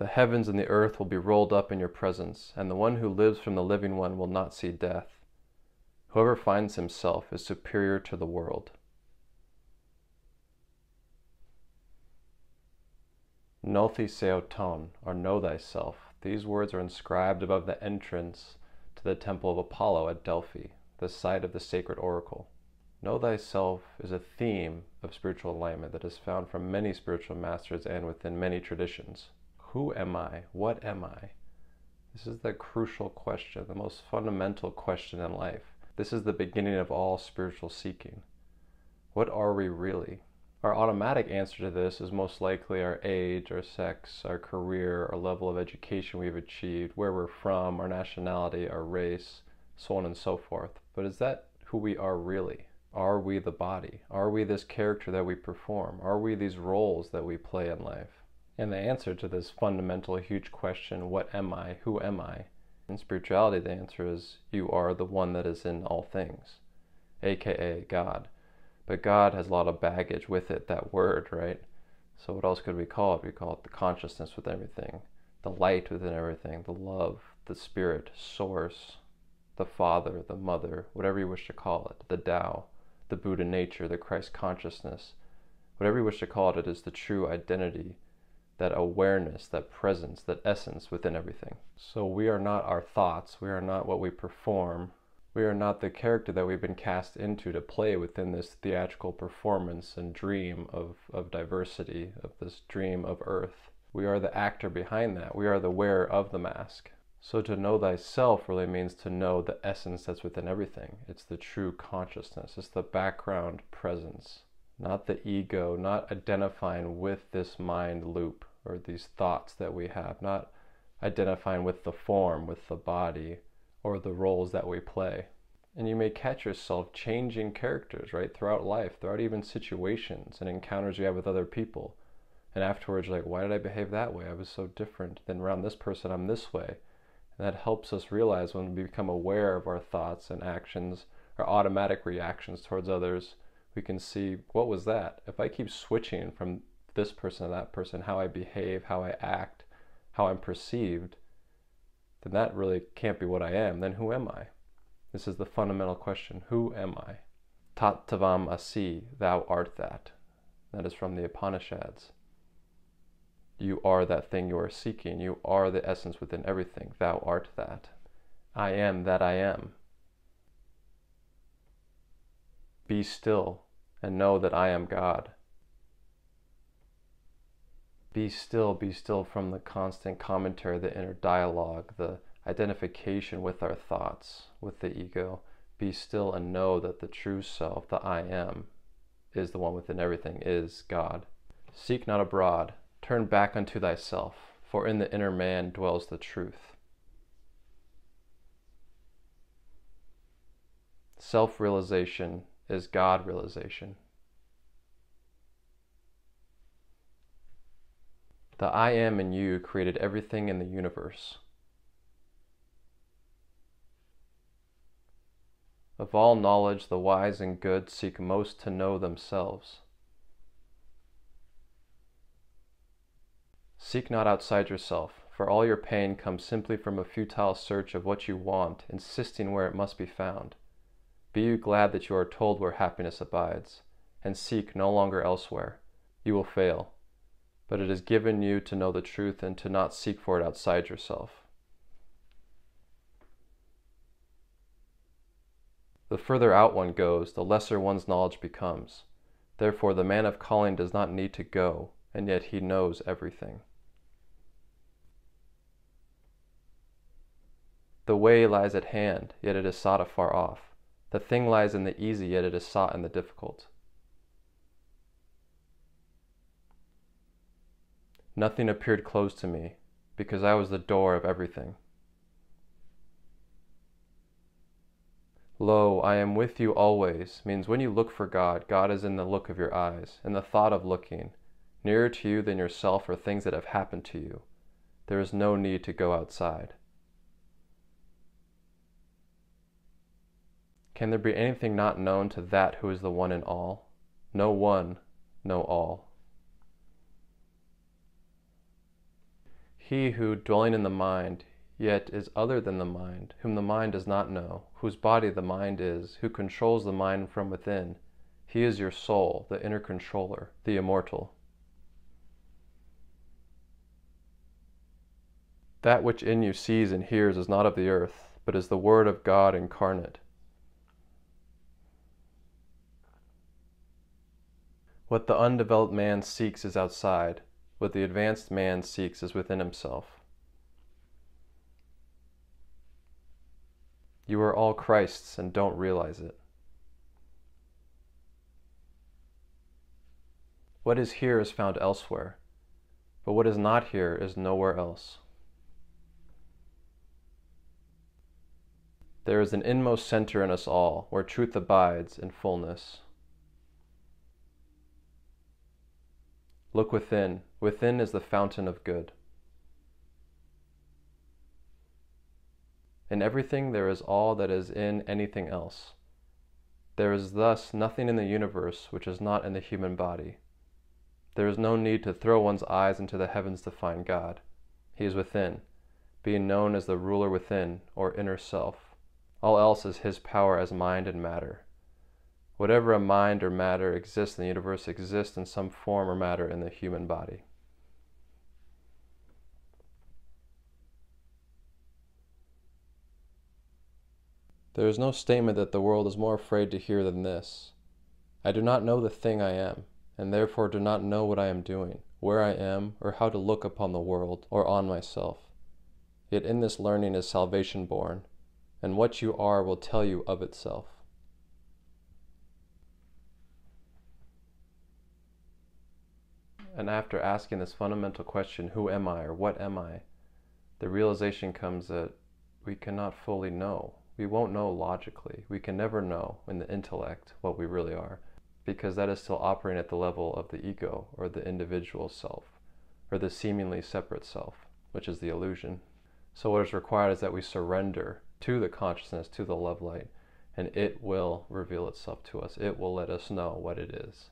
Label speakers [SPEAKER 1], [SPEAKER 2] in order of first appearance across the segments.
[SPEAKER 1] The heavens and the earth will be rolled up in your presence, and the one who lives from the living one will not see death. Whoever finds himself is superior to the world. Gnothi seauton, or know thyself. These words are inscribed above the entrance to the temple of Apollo at Delphi, the site of the sacred oracle. Know thyself is a theme of spiritual alignment that is found from many spiritual masters and within many traditions. Who am I? What am I? This is the crucial question, the most fundamental question in life. This is the beginning of all spiritual seeking. What are we really? Our automatic answer to this is most likely our age, our sex, our career, our level of education we've achieved, where we're from, our nationality, our race, so on and so forth. But is that who we are really? Are we the body? Are we this character that we perform? Are we these roles that we play in life? And the answer to this fundamental, huge question, what am I? Who am I? In spirituality, the answer is you are the one that is in all things, aka God. But God has a lot of baggage with it, that word, right? So what else could we call it? We call it the consciousness with everything, the light within everything, the love, the spirit, source, the father, the mother, whatever you wish to call it, the Tao, the Buddha nature, the Christ consciousness, whatever you wish to call it, it is the true identity, that awareness, that presence, that essence within everything. So we are not our thoughts, we are not what we perform, we are not the character that we've been cast into to play within this theatrical performance and dream of, of diversity, of this dream of earth. We are the actor behind that. We are the wearer of the mask. So to know thyself really means to know the essence that's within everything. It's the true consciousness. It's the background presence, not the ego, not identifying with this mind loop or these thoughts that we have, not identifying with the form, with the body, or the roles that we play. And you may catch yourself changing characters, right, throughout life, throughout even situations and encounters you have with other people. And afterwards, like, why did I behave that way? I was so different. Then around this person, I'm this way. And that helps us realize when we become aware of our thoughts and actions, our automatic reactions towards others, we can see what was that? If I keep switching from this person to that person, how I behave, how I act, how I'm perceived, then that really can't be what I am. Then who am I? This is the fundamental question. Who am I? Tat tavam asi, thou art that. That is from the Upanishads. You are that thing you are seeking. You are the essence within everything. Thou art that. I am that I am. Be still and know that I am God. Be still, be still from the constant commentary, the inner dialogue, the identification with our thoughts, with the ego. Be still and know that the true self, the I am, is the one within everything, is God. Seek not abroad, turn back unto thyself, for in the inner man dwells the truth. Self realization is God realization. The I am in you created everything in the universe. Of all knowledge, the wise and good seek most to know themselves. Seek not outside yourself, for all your pain comes simply from a futile search of what you want, insisting where it must be found. Be you glad that you are told where happiness abides, and seek no longer elsewhere. You will fail but it is given you to know the truth and to not seek for it outside yourself. The further out one goes, the lesser one's knowledge becomes. Therefore, the man of calling does not need to go, and yet he knows everything. The way lies at hand, yet it is sought afar off. The thing lies in the easy, yet it is sought in the difficult. Nothing appeared closed to me, because I was the door of everything. Lo, I am with you always means when you look for God, God is in the look of your eyes, in the thought of looking. Nearer to you than yourself are things that have happened to you. There is no need to go outside. Can there be anything not known to that who is the one in all? No one, no all. He who, dwelling in the mind, yet is other than the mind, whom the mind does not know, whose body the mind is, who controls the mind from within, he is your soul, the inner controller, the immortal. That which in you sees and hears is not of the earth, but is the Word of God incarnate. What the undeveloped man seeks is outside, what the advanced man seeks is within himself. You are all Christ's and don't realize it. What is here is found elsewhere, but what is not here is nowhere else. There is an inmost center in us all where truth abides in fullness. Look within. Within is the fountain of good. In everything there is all that is in anything else. There is thus nothing in the universe which is not in the human body. There is no need to throw one's eyes into the heavens to find God. He is within, being known as the ruler within, or inner self. All else is his power as mind and matter. Whatever a mind or matter exists in the universe exists in some form or matter in the human body. There is no statement that the world is more afraid to hear than this. I do not know the thing I am, and therefore do not know what I am doing, where I am, or how to look upon the world, or on myself. Yet in this learning is salvation born, and what you are will tell you of itself. And after asking this fundamental question, who am I or what am I, the realization comes that we cannot fully know. We won't know logically. We can never know in the intellect what we really are, because that is still operating at the level of the ego or the individual self, or the seemingly separate self, which is the illusion. So, what is required is that we surrender to the consciousness, to the love light, and it will reveal itself to us. It will let us know what it is.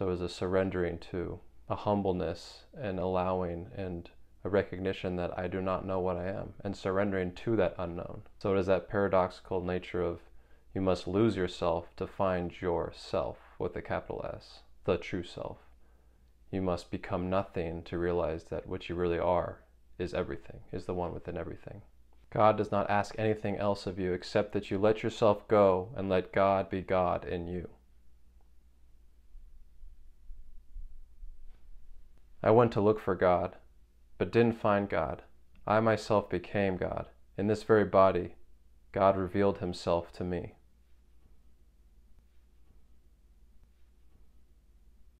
[SPEAKER 1] So it's a surrendering to a humbleness and allowing and a recognition that I do not know what I am and surrendering to that unknown. So it is that paradoxical nature of you must lose yourself to find yourself with a capital S, the true self. You must become nothing to realize that what you really are is everything, is the one within everything. God does not ask anything else of you except that you let yourself go and let God be God in you. I went to look for God, but didn't find God. I myself became God. In this very body, God revealed himself to me.